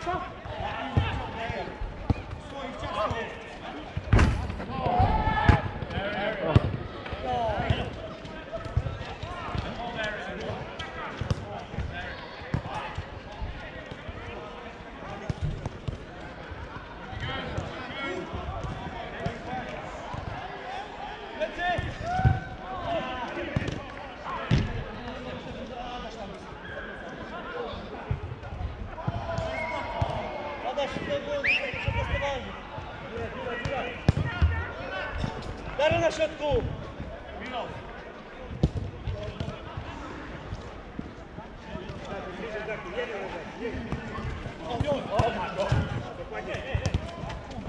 说 Dary na środku! O, o, o, o, o, o, o,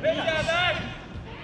Bravo!